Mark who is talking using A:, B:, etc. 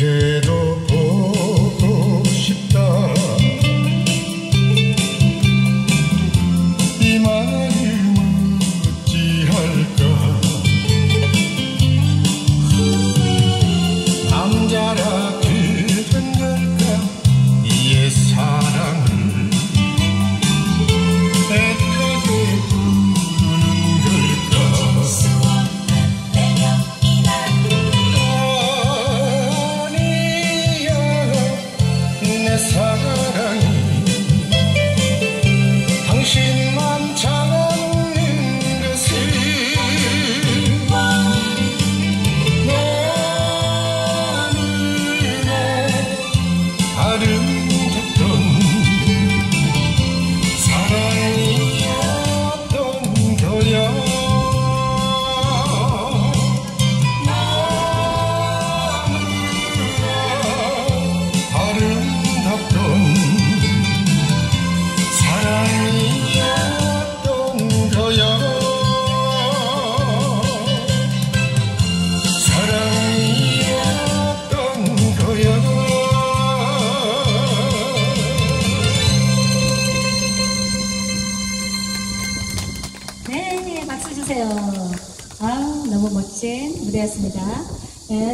A: Yeah. 무대였습니다. 네.